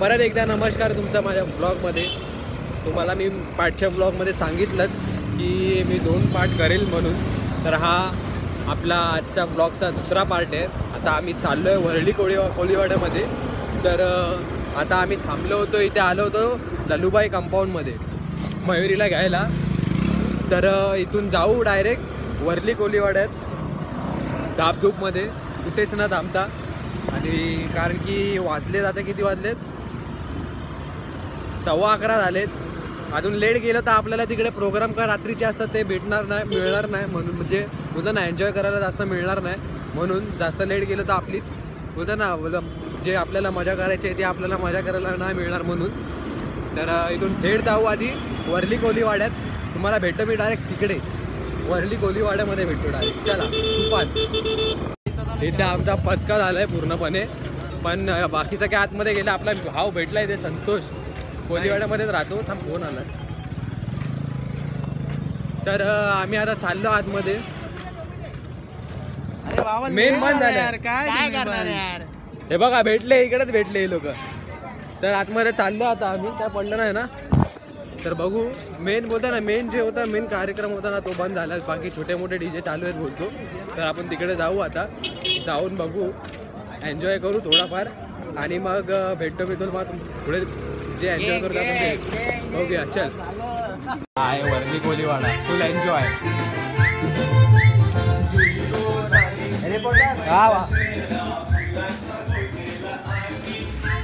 परत एकदा नमस्कार तुमचा माझ्या ब्लॉगमध्ये तुम्हाला मी पाठच्या ब्लॉगमध्ये सांगितलंच की मी दोन पार्ट करेल म्हणून. तर हा आपला आजच्या ब्लॉगचा दुसरा पार्ट आहे. आता आम्ही चाललो आहे वरळी कोळी कोळीवाड्यामध्ये. तर आता आम्ही थांबलो होतो इथे आलो होतो ललूबाई कंपाऊंडमध्ये मयुरीला घ्यायला. तर इथून जाऊ डायरेक्ट वरली कोलीवाड्यात धापधूपमध्ये. कुठेच न थांबता. आणि कारण की वाजले जाते किती वाजलेत? सव्वा अकरा झालेत. अजून लेट गेलं तर आपल्याला तिकडे प्रोग्राम का रात्रीचे असतात ते भेटणार नाही मिळणार नाही. म्हणून म्हणजे मुलांना ना एन्जॉय करायला जास्त मिळणार नाही. म्हणून जास्त लेट गेलं तर आपलीच. बोलतं ना जे आपल्याला मजा करायची आहे ती आपल्याला मजा करायला नाही मिळणार म्हणून. तर इथून थेट जाऊ आधी वरली कोलीवाड्यात. तुम्हाला भेटतो मी डायरेक्ट तिकडे. वरली कोलीवाड्यामध्ये भेटतो डायरेक्ट चला तुपात इथे आमचा पचका झाला आहे पूर्णपणे. पण बाकीचं काय आतमध्ये गेलं आपला भाव भेटलाय ते संतोष. कोलीवाड्यामध्येच राहतो. थांब फोन आला? तर आम्ही आता चाललो आतमध्ये. मेन बंद झालं काय करणार यार? हे बघा भेटले इकडेच भेटले हे लोक. तर आतमध्ये चाललो आता आम्ही. काय पडलं नाही ना? तर बघू. मेन बोलता ना मेन जे होता मेन कार्यक्रम होता ना तो बंद झाला. बाकी छोटे मोठे डीजे चालू आहेत बोलतो. तर आपण तिकडे जाऊ आता. जाऊन बघू. एन्जॉय करू थोडाफार. आणि मग भेटतो मी मग पुढे. जे एन्जॉय करतो आपण ते. बघूया चल. आहे वरली कोलीवाडा फुल एन्जॉय हा वा.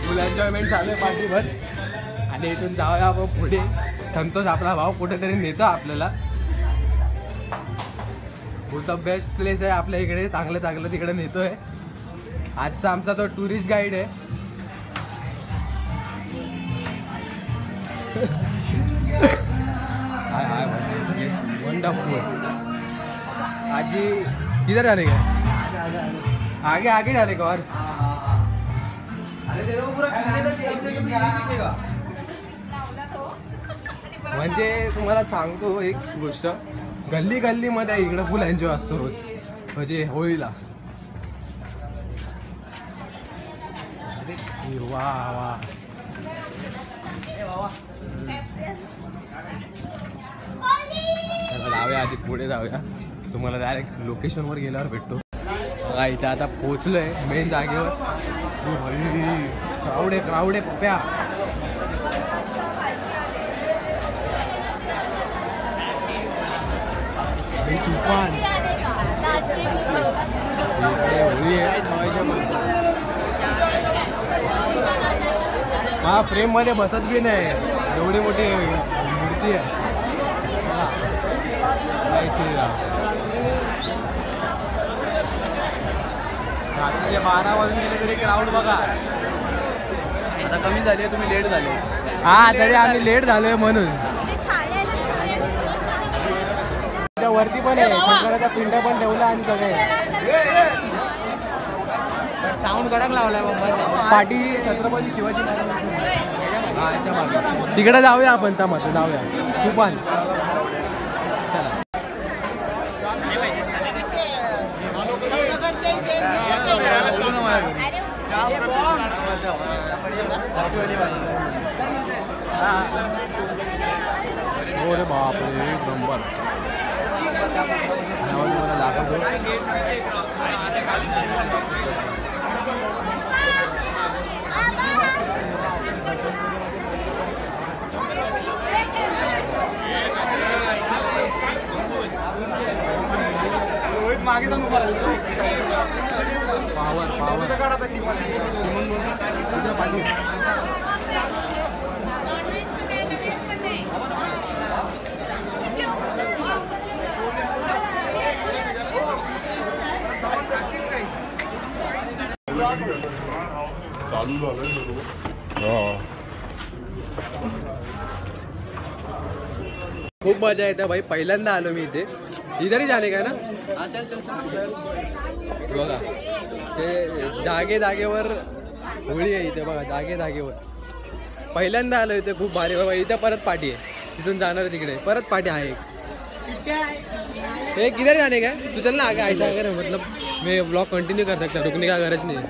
फुल एन्जॉयमेंट चालू आहे पाठीभर आणि इथून जाऊया आपण पुढे. संतोष आपला भाऊ कुठेतरी नेतो आपल्याला. बोलतो बेस्ट प्लेस आहे आपल्या इकडे. चांगलं चांगलं तिकडे नेतोय. आजचा आमचा तो टुरिस्ट गाईड आहे. हाय हाय वंडरफुल आजी किधर जाने का आगे आगे जाने का और। म्हणजे तुम्हाला सांगतो एक गोष्ट. गल्ली गल्लीमध्ये इकडे फुल एन्जॉय असतो रोज. म्हणजे होळीला. वा वा. चला जाऊया आधी पुढे जाऊया. तुम्हाला डायरेक्ट लोकेशनवर गेल्यावर भेटतो. बघा इथे आता आहे मेन जागेवर. क्राऊड आहे क्राऊड आहे पप्या. तुफान. होळी आहे. हा फ्रेममध्ये बसत बी नाही. एवढी मोठी मूर्ती आहे. श्रीराम रात्रीचे बारा वाजून गेले तरी क्राऊड बघा. आता कमी झाली तुम्ही लेट झाले. हा तरी आम्ही लेट झालोय म्हणून. वरती पण आहे शंकराचा पिंड पण ठेवला आणि सगळे. साऊंड कडक लावलाय पाटी छत्रपती शिवाजी महाराज. हा तिकडे जाऊया आपण त्या मध्ये जाऊया. तू पण चला हो रे बापरे एक नंबर यावर तुम्हाला दाखवतो मागे जाऊन उभा राहिला. पावर पावर सिमन बोल तुझ्या पाहिजे चालू खूप मजा येते भाई. पहिल्यांदा आलो मी इथे. इधरही झाले काय ना? हा, चल चल चल. बघा. ते जागे जागेवर होळी आहे इथे बघा. जागे जागेवर. पहिल्यांदा आलो इथे खूप भारी. बाबा इथे परत पाठी आहे. तिथून जाणार तिकडे. परत पाठी आहे एक. किधर जाने का तू चल ना आगे ऐसा अगर मतलब मैं ब्लॉग कंटिन्यू कर सकता रुकने का गरज नहीं. है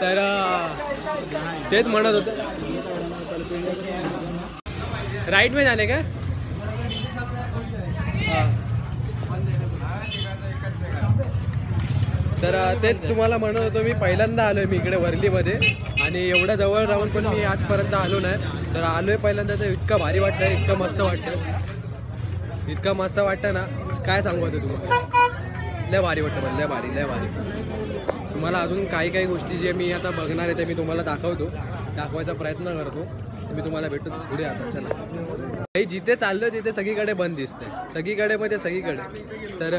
तर तेच म्हणत होतं. राईट मे जाणे का? तर तेच तुम्हाला म्हणत होतो मी पहिल्यांदा आलोय मी इकडे वर्लीमध्ये. आणि एवढ्या जवळ राहून पण मी आजपर्यंत आलो नाही. तर आलोय पहिल्यांदा तर इतकं भारी वाटतं इतकं मस्त वाटतं इतकं मस्त वाटतं ना. काय सांगू आता तुम्हाला? लय भारी वाटतं पण लय भारी लय भारी. तुम्हाला अजून काही काही गोष्टी जे मी आता बघणार आहे ते मी तुम्हाला दाखवतो. दाखवायचा प्रयत्न करतो. मी तुम्हाला भेटतो पुढे आता. चला. काही जिथे चाललो तिथे सगळीकडे बंद दिसते सगळीकडे म्हणजे सगळीकडे. तर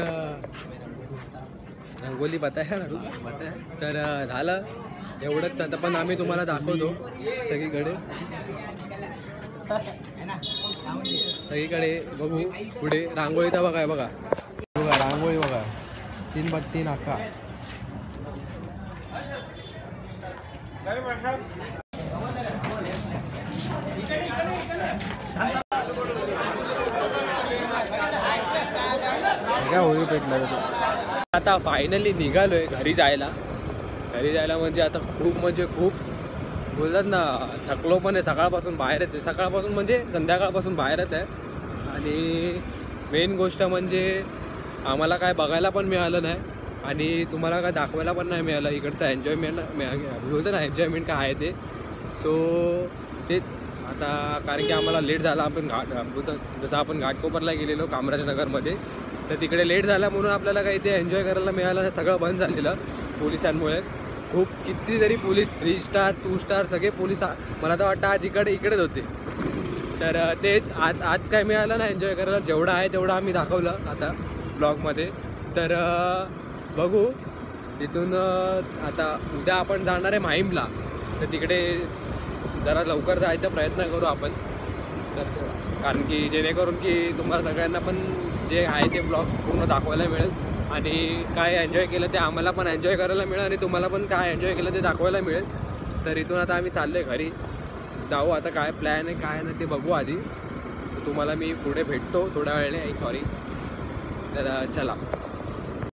रंगोली रंगोली बताया ना? तर झालं. एवढंच आता पण आम्ही तुम्हाला दाखवतो. सगळीकडे. सगळीकडे बघू पुढे. रांगोळी तर बघा बघा. बघा रांगोळी बघा. तीन बाग तीन अक्का काय होळी पेटणार आता फायनली निघालोय घरी जायला. घरी जायला म्हणजे आता खूप म्हणजे खूप बोलतात ना थकलो पण आहे सकाळपासून बाहेरच आहे. सकाळपासून म्हणजे संध्याकाळपासून बाहेरच आहे. आणि मेन गोष्ट म्हणजे आम्हाला काय बघायला पण मिळालं नाही. आणि तुम्हाला काय दाखवायला पण नाही मिळालं. इकडचं एन्जॉयमेंट बोलतो ना एन्जॉयमेंट काय आहे ते. सो तेच. आता कारण की आम्हाला लेट झाला. आपण घाट जसं आपण घाटकोपरला गेलेलो कामराजनगरमध्ये तर तिकडे लेट झाला म्हणून आपल्याला काही ते एन्जॉय करायला मिळालं नाही. सगळं बंद झालेलं पोलिसांमुळे. खूप कितीतरी police three star two star सगळे पोलीस मला तर वाटतं आज इकडे इकडेच होते. तर तेच. आज आज काय मिळालं ना एन्जॉय करायला. जेवढं आहे तेवढं आम्ही दाखवलं आता ब्लॉगमध्ये तर बघू. तिथून आता उद्या आपण जाणार आहे माहीमला तर तिकडे जरा लवकर जायचा प्रयत्न करू आपण. तर कारण की जेणेकरून की तुम्हाला सगळ्यांना पण जे आहे ते ब्लॉग पूर्ण दाखवायला मिळेल. आणि काय एन्जॉय केलं ते आम्हाला पण एन्जॉय करायला मिळेल आणि तुम्हाला पण काय एन्जॉय केलं ते दाखवायला मिळेल. तर इथून आता आम्ही चाललो आहे घरी. जाऊ आता काय प्लॅन आहे काय नाही ते बघू आधी. तुम्हाला मी पुढे भेटतो थोड्या वेळाने सॉरी तर चला.